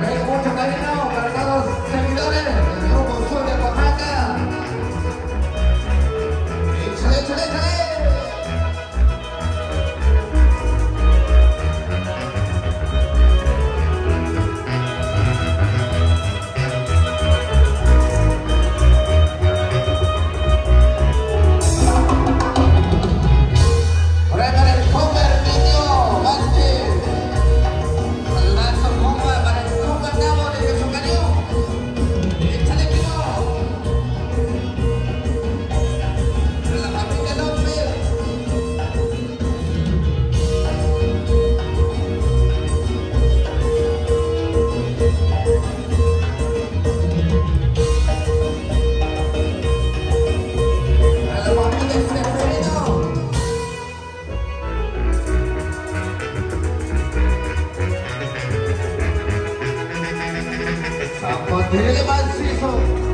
Vem com o não, 내려만 쓰이소